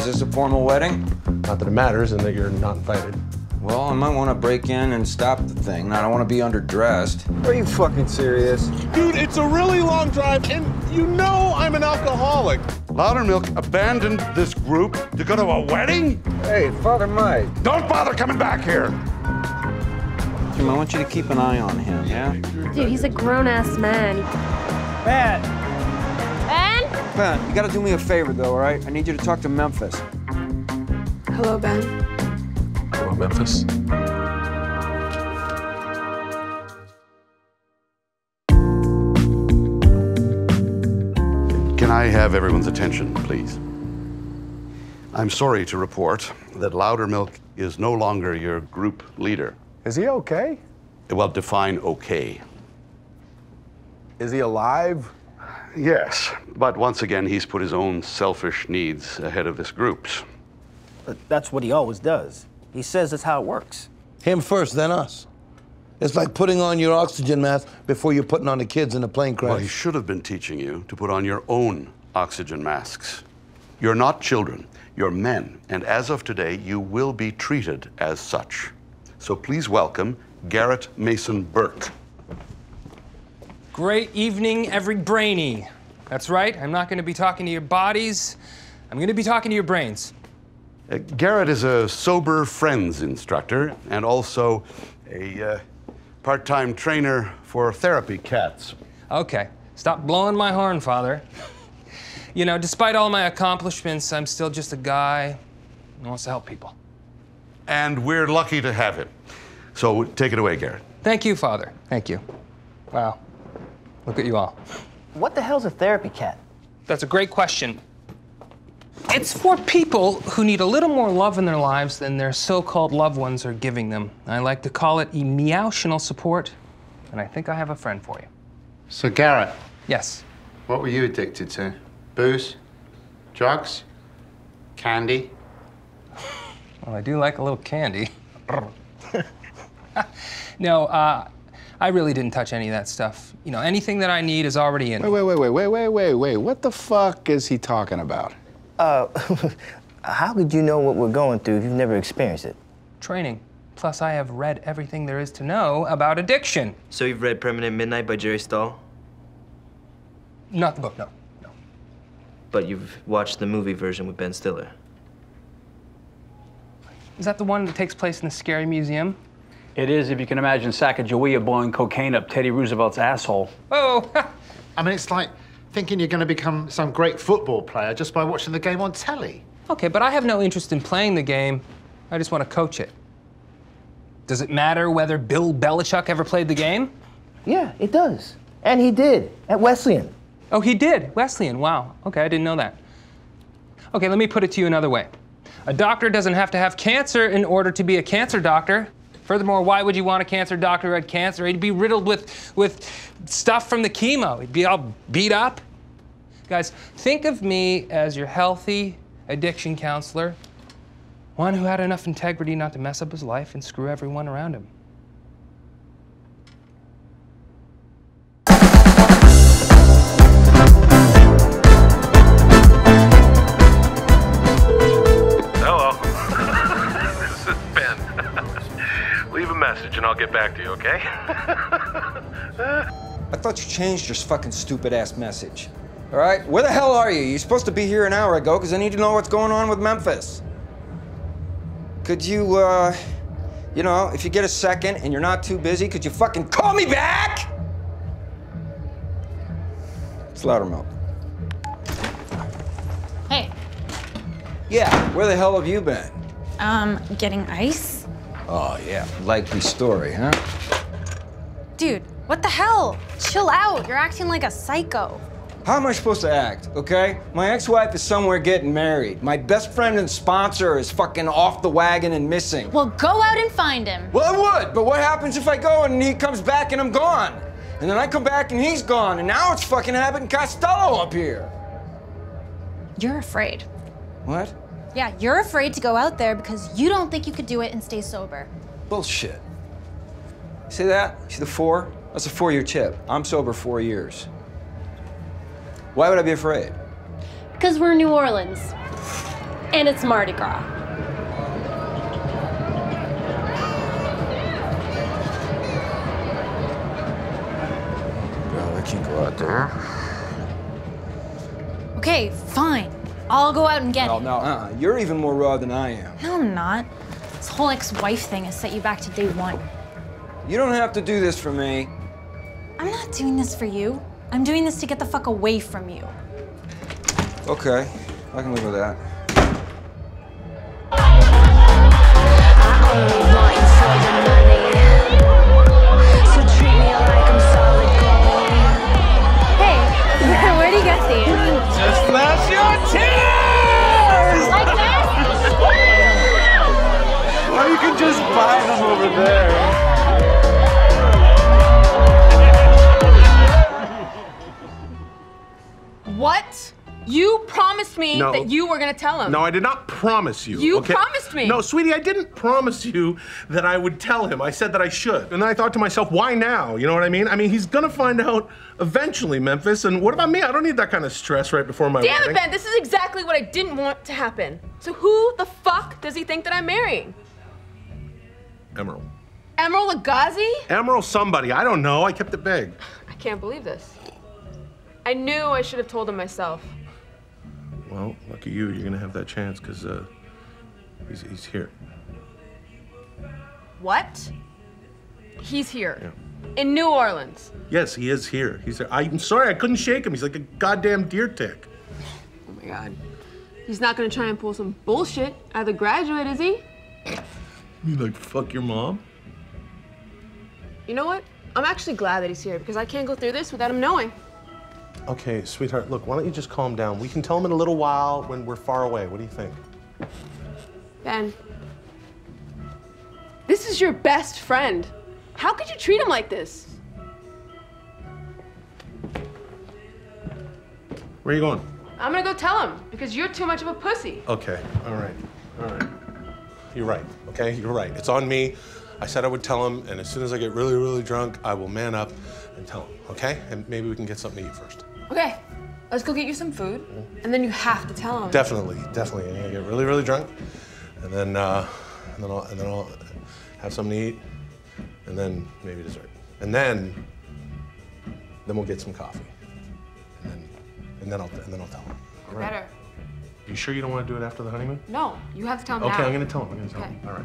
Is this a formal wedding? Not that it matters and that you're not invited. Well, I might want to break in and stop the thing. I don't want to be underdressed. Are you fucking serious? Dude, it's a really long drive, and you know I'm an alcoholic. Loudermilk abandoned this group to go to a wedding? Hey, Father Mike. Don't bother coming back here. Jim, I want you to keep an eye on him, yeah? Dude, he's a grown-ass man. Ben! Ben? Ben, you gotta do me a favor, though, all right? I need you to talk to Memphis. Hello, Ben. Hello, Memphis. Can I have everyone's attention, please? I'm sorry to report that Loudermilk is no longer your group leader. Is he okay? Well, define okay. Is he alive? Yes, but once again, he's put his own selfish needs ahead of this group's. But that's what he always does. He says that's how it works. Him first, then us. It's like putting on your oxygen mask before you're putting on the kids in a plane crash. Well, he should have been teaching you to put on your own oxygen masks. You're not children, you're men, and as of today, you will be treated as such. So please welcome Garrett Mason Burke. Great evening, every brainy. That's right, I'm not going to be talking to your bodies, I'm going to be talking to your brains. Uh, Garrett is a sober friends instructor and also a uh, part time trainer for therapy cats. Okay, stop blowing my horn, Father. You know, despite all my accomplishments, I'm still just a guy who wants to help people. And we're lucky to have him. So take it away, Garrett. Thank you, Father. Thank you. Wow. Look at you all. What the hell's a therapy cat? That's a great question. It's for people who need a little more love in their lives than their so called loved ones are giving them. I like to call it emotional support, and I think I have a friend for you. So, Garrett, Yes. what were you addicted to? Booze? Drugs? Candy? Well, I do like a little candy. no, uh, I really didn't touch any of that stuff. You know, anything that I need is already in. Wait, wait, wait, wait, wait, wait, wait, wait. What the fuck is he talking about? Uh, how could you know what we're going through if you've never experienced it? Training. Plus, I have read everything there is to know about addiction. So you've read Permanent Midnight by Jerry Stahl, Not the book, no. No. But you've watched the movie version with Ben Stiller. Is that the one that takes place in the Scary Museum? It is, if you can imagine Sacagawea blowing cocaine up Teddy Roosevelt's asshole. Oh, I mean, it's like thinking you're going to become some great football player just by watching the game on telly. okay, but I have no interest in playing the game. I just want to coach it. Does it matter whether Bill Belichick ever played the game? Yeah, it does. And he did at Wesleyan. Oh, he did. Wesleyan. Wow. Okay, I didn't know that. Okay, let me put it to you another way. A doctor doesn't have to have cancer in order to be a cancer doctor. Furthermore, why would you want a cancer doctor who had cancer? He'd be riddled with, with stuff from the chemo. He'd be all beat up. Guys, think of me as your healthy addiction counselor, one who had enough integrity not to mess up his life and screw everyone around him. Message and I'll get back to you, okay? I thought you changed your fucking stupid ass message. All right? Where the hell are you? You're supposed to be here an hour ago because I need to know what's going on with Memphis. Could you, uh, you know, if you get a second and you're not too busy, could you fucking call me back? It's Loudermilk. Hey, Yeah, where the hell have you been? um, getting ice? Oh, yeah, likely story, huh? Dude, what the hell? Chill out. You're acting like a psycho. How am I supposed to act, okay? My ex wife is somewhere getting married. My best friend and sponsor is fucking off the wagon and missing. Well, go out and find him. Well, I would, but what happens if I go and he comes back and I'm gone? And then I come back and he's gone, and now it's fucking Abbott and Costello up here. You're afraid. What? Yeah, you're afraid to go out there because you don't think you could do it and stay sober. Bullshit. See that? See the four? That's a four year chip. I'm sober four years. Why would I be afraid? Because we're New Orleans. And it's Mardi Gras. Girl, I can't go out there. Okay, fine. I'll go out and get No, him. no, uh-uh. You're even more raw than I am. No, I'm not. This whole ex-wife thing has set you back to day one. You don't have to do this for me. I'm not doing this for you. I'm doing this to get the fuck away from you. Okay, I can live with that. Me No. that you were gonna tell him. No, I did not promise you. You okay? promised me. No, sweetie, I didn't promise you that I would tell him. I said that I should. And then I thought to myself, why now? You know what I mean? I mean, he's gonna find out eventually, Memphis. And what about me? I don't need that kind of stress right before my Damn wedding. it, Ben, this is exactly what I didn't want to happen. So who the fuck does he think that I'm marrying? Emerald. Emerald Lagazi? Emerald somebody. I don't know. I kept it vague. I can't believe this. I knew I should have told him myself. Well, lucky you. You're gonna have that chance because uh, he's, he's here. What? He's here. In New Orleans. Yes, he is here. He's. I'm sorry, I couldn't shake him. He's like a goddamn deer tick. Oh my god. He's not gonna try and pull some bullshit out of the graduate, is he? You like fuck your mom? You know what? I'm actually glad that he's here because I can't go through this without him knowing. Okay, sweetheart. Look, why don't you just calm down? We can tell him in a little while when we're far away. What do you think? Ben. This is your best friend. How could you treat him like this? Where are you going? I'm gonna go tell him because you're too much of a pussy. Okay. All right. All right. You're right. Okay. You're right. It's on me. I said I would tell him, and as soon as I get really, really drunk, I will man up and tell him. Okay? And maybe we can get something to eat first. Okay, let's go get you some food, and then you have to tell him. Definitely, definitely. I'm gonna get really, really drunk, and then, uh, and then I'll, and then I'll have something to eat, and then maybe dessert, and then, then we'll get some coffee, and then, and then I'll, and then I'll tell him. All right? Better. You sure you don't want to do it after the honeymoon? No, you have to tell him Okay, now. I'm gonna tell him. I'm gonna tell Okay. him. All right.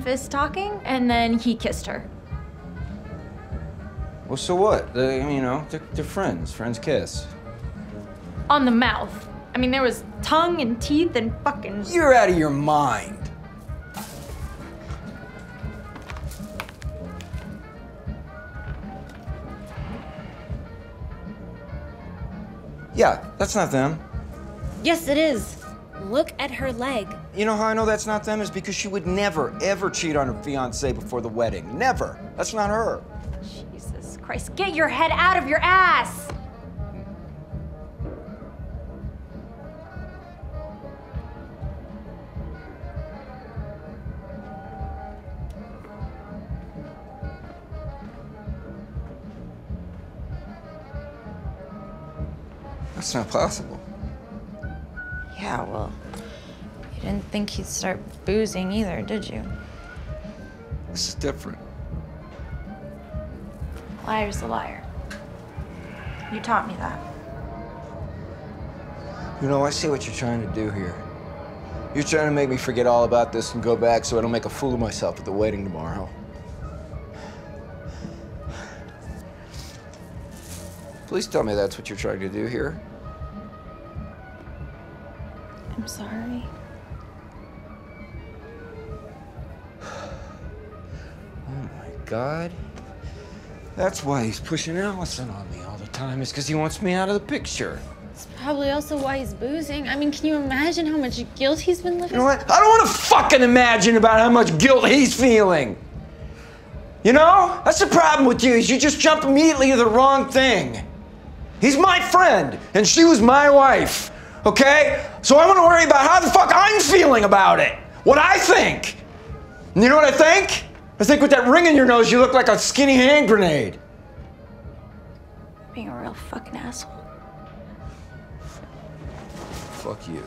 And Memphis talking, and then he kissed her. Well, so what? They, you know, they're, they're friends. Friends kiss. On the mouth. I mean, there was tongue and teeth and fucking. You're out of your mind. Yeah, that's not them. Yes, it is. Look at her leg. You know how I know that's not them? Is because she would never, ever cheat on her fiance before the wedding. Never. That's not her. Jesus Christ, get your head out of your ass! That's not possible. Yeah, well, you didn't think he'd start boozing either, did you? This is different. Liar's a liar. You taught me that. You know, I see what you're trying to do here. You're trying to make me forget all about this and go back so I don't make a fool of myself at the wedding tomorrow. Please tell me that's what you're trying to do here. Sorry. Oh my God. That's why he's pushing Allison on me all the time, is because he wants me out of the picture. It's probably also why he's boozing. I mean, can you imagine how much guilt he's been living? You know what? I don't want to fucking imagine about how much guilt he's feeling. You know? That's the problem with you, is you just jump immediately to the wrong thing. He's my friend, and she was my wife. Okay? So I want to worry about how the fuck I'm feeling about it. What I think. And you know what I think? I think with that ring in your nose, you look like a skinny hand grenade. Being a real fucking asshole. Fuck you.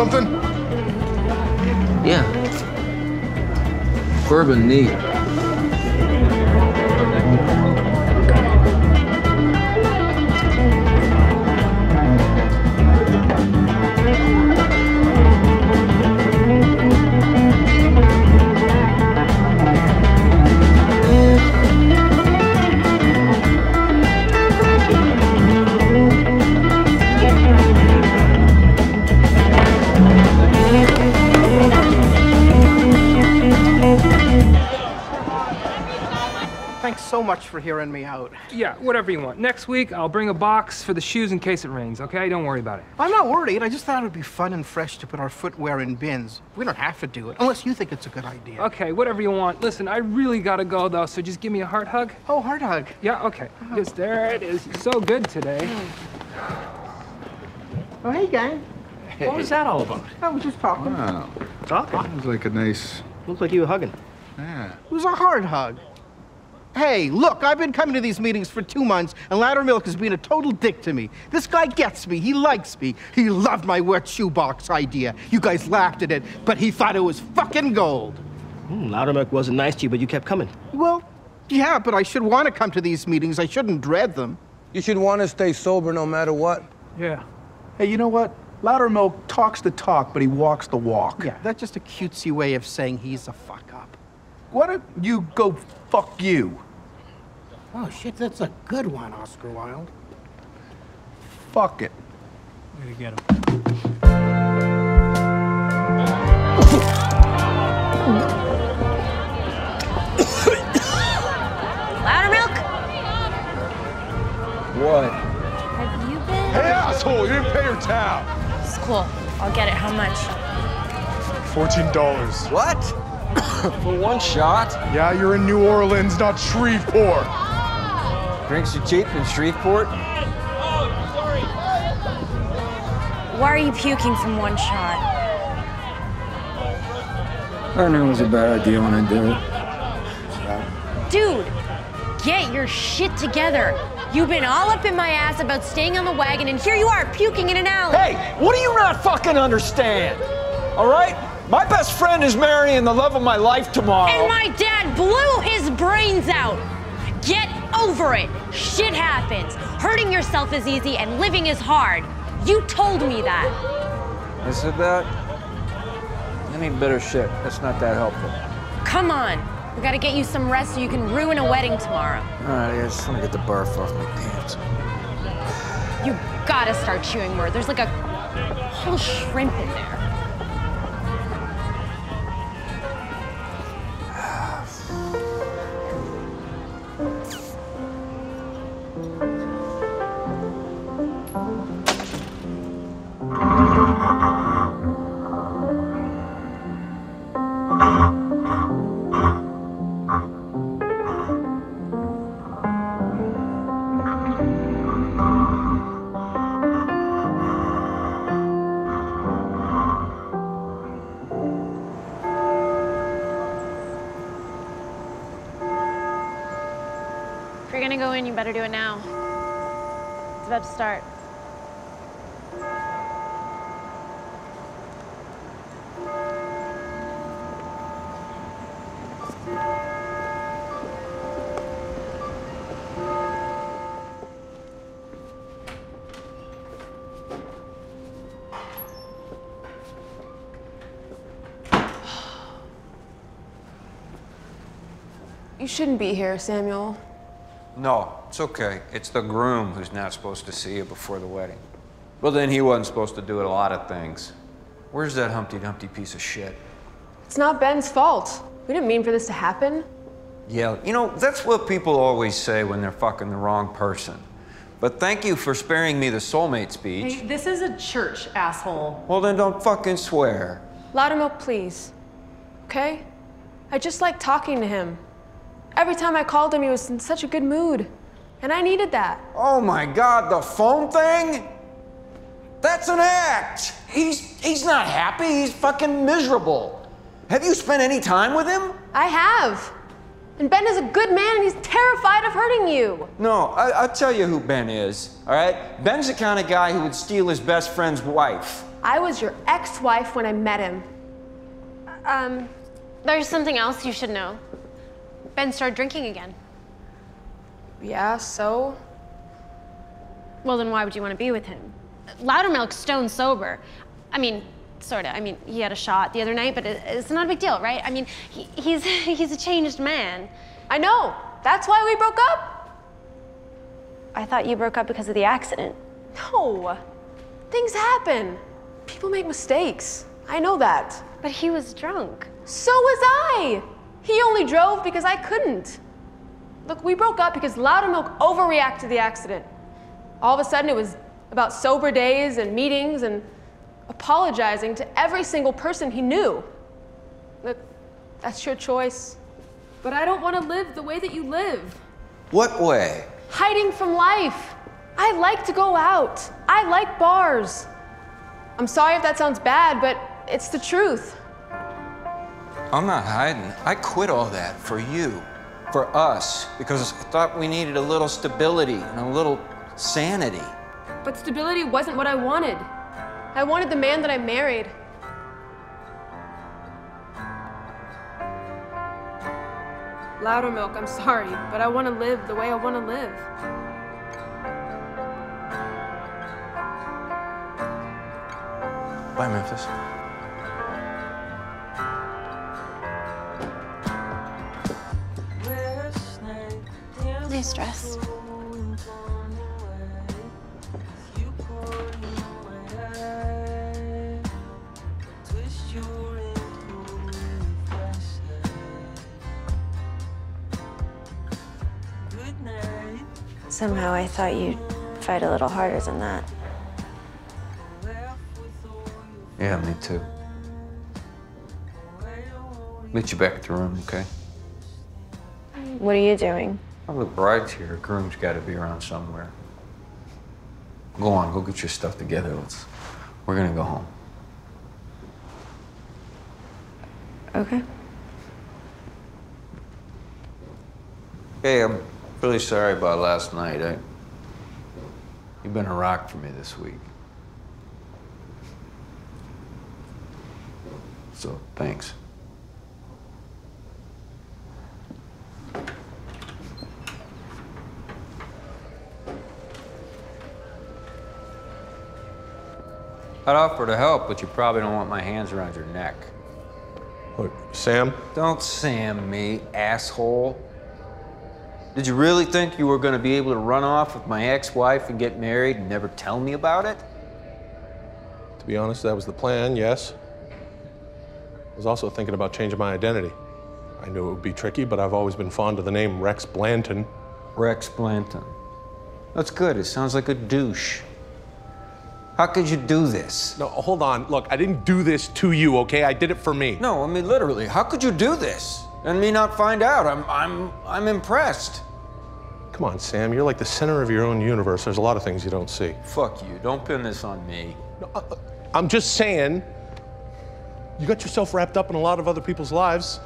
Something? Yeah. Bourbon neat. So much for hearing me out. Yeah, whatever you want. Next week, I'll bring a box for the shoes in case it rains, okay? Don't worry about it. I'm not worried. I just thought it would be fun and fresh to put our footwear in bins. We don't have to do it unless you think it's a good idea. Okay, whatever you want. Listen, I really gotta go though, so just give me a heart hug. Oh, heart hug. Yeah, okay. Uh-huh. Just there it is. So good today. Oh, hey, gang. What was that all about? I was just talking. Wow. Talking? That was like a nice. Looked like you were hugging. Yeah. It was a hard hug. Hey, look, I've been coming to these meetings for two months, and Ladder Milk has been a total dick to me. This guy gets me. He likes me. He loved my wet shoebox idea. You guys laughed at it, but he thought it was fucking gold. Hmm, Loudermilk wasn't nice to you, but you kept coming. Well, yeah, but I should want to come to these meetings. I shouldn't dread them. You should want to stay sober no matter what. Yeah. Hey, you know what? Loudermilk talks the talk, but he walks the walk. Yeah, that's just a cutesy way of saying he's a fuck up. Why don't you go fuck you? Oh, shit, that's a good one, Oscar Wilde. Fuck it. Way to get him. Loudermilk? What? Have you been? Hey, asshole, you didn't pay your tab. It's cool. I'll get it. How much? $14. What? For one shot? Yeah, you're in New Orleans, not Shreveport. Drinks are cheap in Shreveport? Oh, sorry. Why are you puking from one shot? I knew it was a bad idea when I did it. Dude, get your shit together. You've been all up in my ass about staying on the wagon, and here you are puking in an alley. Hey, what do you not fucking understand? All right? My best friend is marrying the love of my life tomorrow. And my dad blew his brains out. Get over it. Shit happens. Hurting yourself is easy and living is hard. You told me that. I said that? I need better shit. That's not that helpful. Come on. We gotta get you some rest so you can ruin a wedding tomorrow. All right, I just want to get the barf off my pants. You gotta start chewing more. There's like a whole shrimp in there. In, you better do it now. It's about to start. You shouldn't be here, Samuel. No, it's okay. It's the groom who's not supposed to see you before the wedding. Well, then he wasn't supposed to do a lot of things. Where's that Humpty Dumpty piece of shit? It's not Ben's fault. We didn't mean for this to happen. Yeah, you know, that's what people always say when they're fucking the wrong person. But thank you for sparing me the soulmate speech. Hey, this is a church, asshole. Well, then don't fucking swear. Loudermilk, please. Okay? I just like talking to him. Every time I called him, he was in such a good mood. And I needed that. Oh my god, the phone thing? That's an act! He's he's not happy, he's fucking miserable. Have you spent any time with him? I have. And Ben is a good man and he's terrified of hurting you. No, I, I'll tell you who Ben is, all right? Ben's the kind of guy who would steal his best friend's wife. I was your ex wife when I met him. Um, there's something else you should know. Ben started drinking again. Yeah, so? Well, then why would you want to be with him? Loudermilk's stone sober. I mean, sorta. I mean, he had a shot the other night, but it, it's not a big deal, right? I mean, he, he's he's a changed man. I know. That's why we broke up. I thought you broke up because of the accident. No. Things happen. People make mistakes. I know that. But he was drunk. So was I. He only drove because I couldn't. Look, we broke up because Loudermilk overreacted to the accident. All of a sudden, it was about sober days and meetings and apologizing to every single person he knew. Look, that's your choice. But I don't want to live the way that you live. What way? Hiding from life. I like to go out. I like bars. I'm sorry if that sounds bad, but it's the truth. I'm not hiding. I quit all that for you, for us, because I thought we needed a little stability and a little sanity. But stability wasn't what I wanted. I wanted the man that I married. Loudermilk, I'm sorry, but I want to live the way I want to live. Bye, Memphis. Nice dress. Somehow I thought you'd fight a little harder than that. Yeah, me too. Meet you back at the room, okay? What are you doing? Well, the bride's here. Groom's got to be around somewhere. Go on, go get your stuff together. Let's. We're gonna go home. Okay. Hey, I'm really sorry about last night. I, you've been a rock for me this week. So, thanks. I'd offer to help, but you probably don't want my hands around your neck. Look, Sam. Don't Sam me, asshole. Did you really think you were going to be able to run off with my ex-wife and get married and never tell me about it? To be honest, that was the plan, yes. I was also thinking about changing my identity. I knew it would be tricky, but I've always been fond of the name Rex Blanton. Rex Blanton. That's good. It sounds like a douche. How could you do this? No, hold on. Look, I didn't do this to you, okay? I did it for me. No, I mean literally. How could you do this and me not find out? I'm I'm I'm impressed. Come on, Sam. You're like the center of your own universe. There's a lot of things you don't see. Fuck you. Don't pin this on me. Uh, uh, I'm just saying, you got yourself wrapped up in a lot of other people's lives.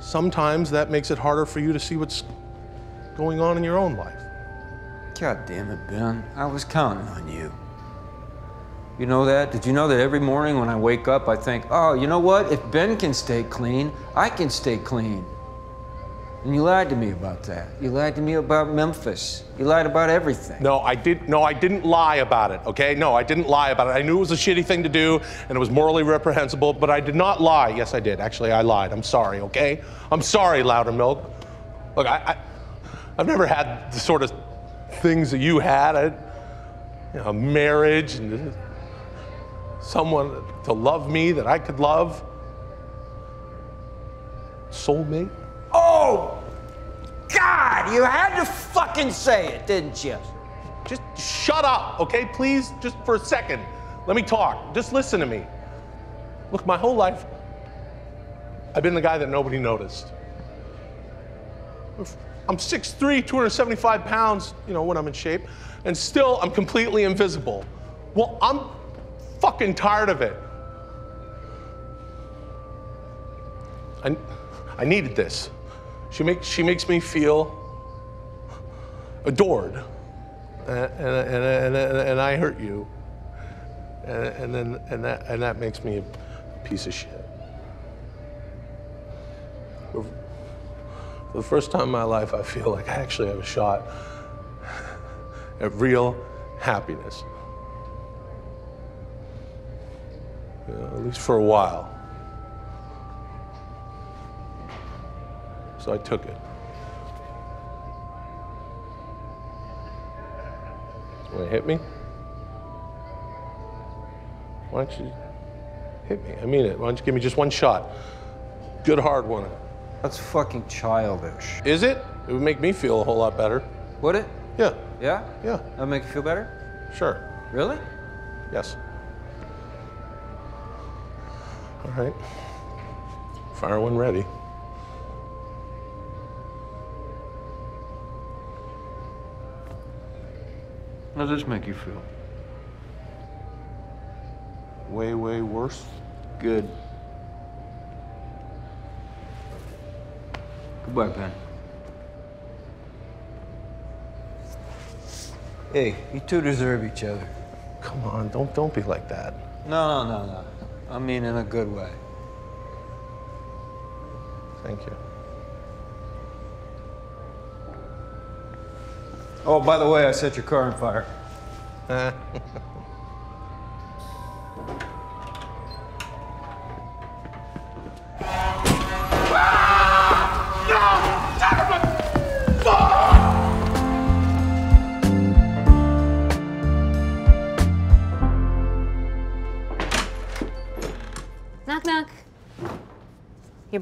Sometimes that makes it harder for you to see what's going on in your own life. God damn it, Ben. I was counting on you. You know that? Did you know that every morning when I wake up, I think, oh, you know what? If Ben can stay clean, I can stay clean. And you lied to me about that. You lied to me about Memphis. You lied about everything. No, I did. No, I didn't lie about it. Okay? No, I didn't lie about it. I knew it was a shitty thing to do, and it was morally reprehensible. But I did not lie. Yes, I did. Actually, I lied. I'm sorry. Okay? I'm sorry, Loudermilk. Look, I, I I've never had the sort of things that you had. I, you know, marriage and someone to love me that I could love. Soulmate. Oh! God, you had to fucking say it, didn't you? Just shut up, okay? Please, just for a second. Let me talk. Just listen to me. Look, my whole life, I've been the guy that nobody noticed. I'm 6'3, 275 pounds, you know, when I'm in shape, and still I'm completely invisible. Well, I'm fucking tired of it. I, I needed this. She makes, she makes me feel adored. And, and, and, and, and I hurt you. And, and, then, and, that, and that makes me a piece of shit. For the first time in my life, I feel like I actually have a shot at real happiness. At least for a while. So I took it. Want to hit me? Why don't you hit me? I mean it. Why don't you give me just one shot? Good hard one. That's fucking childish. Is it? It would make me feel a whole lot better. Would it? Yeah. Yeah? Yeah. That'll make you feel better? Sure. Really? Yes. All right. Fire when ready. How does this make you feel? Way, way worse. Good. Goodbye, Ben. Hey, you two deserve each other. Come on, don't don't be like that. No, no, no, no. I mean in a good way. Thank you. Oh, by the way, I set your car on fire.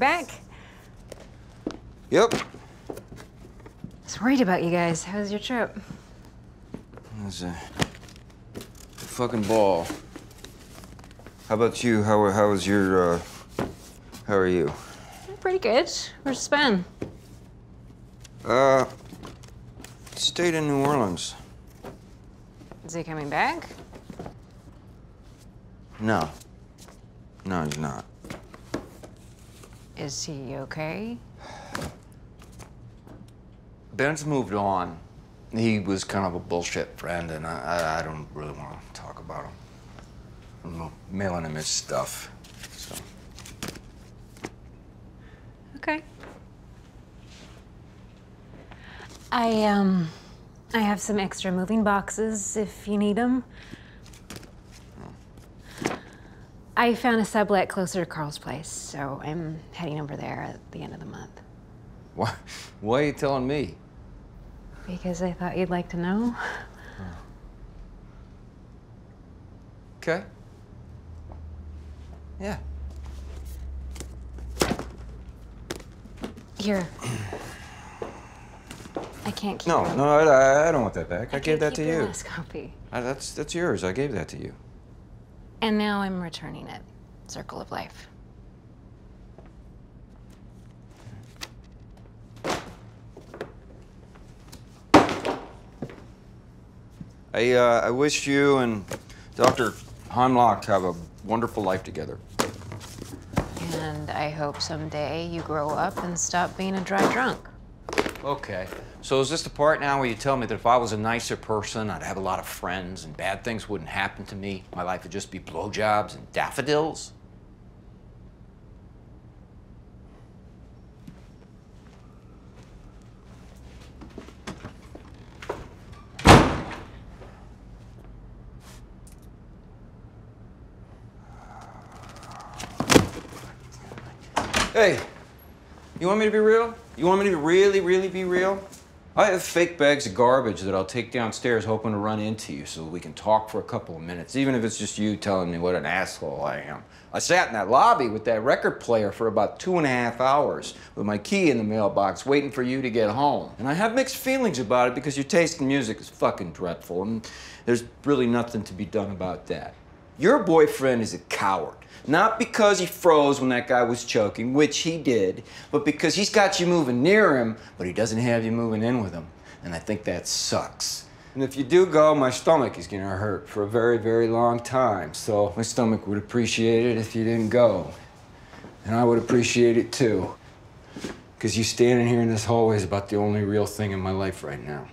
back. Yep. I was worried about you guys. How was your trip? It was a fucking ball. How about you? How, how was your, uh, how are you? Pretty good. Where's Ben? Uh, stayed in New Orleans. Is he coming back? No. No, he's not. Is he okay? Ben's moved on. He was kind of a bullshit friend, and I, I, I don't really want to talk about him. I'm mailing him his stuff. So. Okay. I, um, I have some extra moving boxes if you need them. I found a sublet closer to Carl's place, so I'm heading over there at the end of the month. Why, why are you telling me? Because I thought you'd like to know. Okay. Yeah. Here. I can't keep No, it. no, I, I don't want that back. I, gave that to you. last copy. I, that's that's yours. I gave that to you. And now I'm returning it. Circle of Life. I uh, I wish you and Dr. Hanlock have a wonderful life together. And I hope someday you grow up and stop being a dry drunk. Okay. So is this the part now where you tell me that if I was a nicer person, I'd have a lot of friends and bad things wouldn't happen to me? My life would just be blowjobs and daffodils? Hey, you want me to be real? You want me to really, really be real? I have fake bags of garbage that I'll take downstairs hoping to run into you so we can talk for a couple of minutes, even if it's just you telling me what an asshole I am. I sat in that lobby with that record player for about two and a half hours with my key in the mailbox waiting for you to get home. And I have mixed feelings about it because your taste in music is fucking dreadful and there's really nothing to be done about that. Your boyfriend is a coward. Not because he froze when that guy was choking, which he did, but because he's got you moving near him, but he doesn't have you moving in with him. And I think that sucks. And if you do go, my stomach is gonna hurt for a very, very long time. So my stomach would appreciate it if you didn't go. And I would appreciate it too. Because you standing here in this hallway is about the only real thing in my life right now.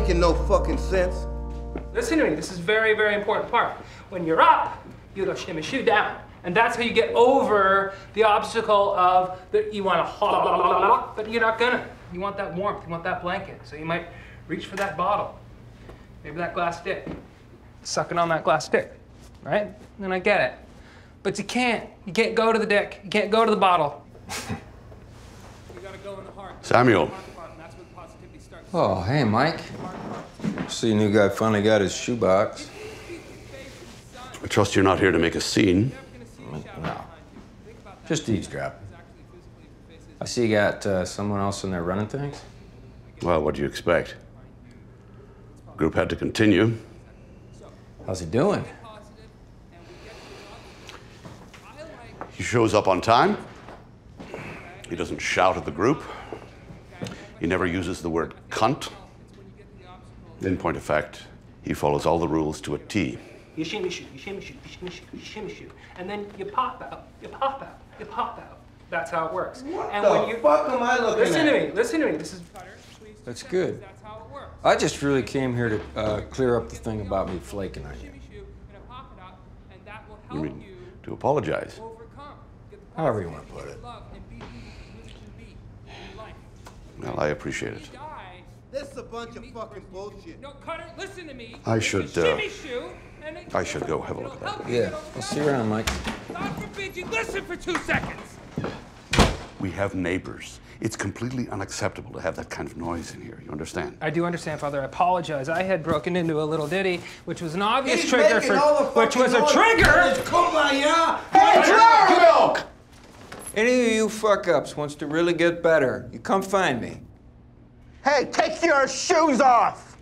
Making no fucking sense. Listen to me, this is very, very important part. When you're up, you go shimmy shoe down. And that's how you get over the obstacle of that you want to, but you're not gonna. You want that warmth, you want that blanket. So you might reach for that bottle, maybe that glass stick, sucking on that glass stick, right? And I get it. But you can't. You can't go to the dick. You can't go to the bottle. you gotta go in the heart. Samuel. That's where positivity starts. Oh, hey, Mike. See, new guy finally got his shoebox. I trust you're not here to make a scene. No. Just eavesdrop. I see you got uh, someone else in there running things. Well, what do you expect? Group had to continue. How's he doing? He shows up on time. He doesn't shout at the group. He never uses the word cunt. In point of fact, he follows all the rules to a T. You shimmy shoot, you shimmy shoot, you shimmy shoot, you shimmy shoot, and then you pop out, you pop out, you pop out. That's how it works. What and the when you fuck am I looking listen at? to me, listen to me. This is That's good. I just really came here to uh, clear up the thing about me flaking on you. You mean to apologize? However you want to put it. Well, I appreciate it. This is a bunch of fucking bullshit. No, Cutter, listen to me. I should, uh, shoe, and it, I should go have a look at that. Yeah, I'll see you around, Mike. God forbid you listen for two seconds. We have neighbors. It's completely unacceptable to have that kind of noise in here. You understand? I do understand, Father. I apologize. I had broken into a little ditty, which was an obvious He's trigger for, all the which was a fucking trigger. noise. Kumbaya! Hey, flower milk! Any of you fuck ups wants to really get better, you come find me. Hey, take your shoes off!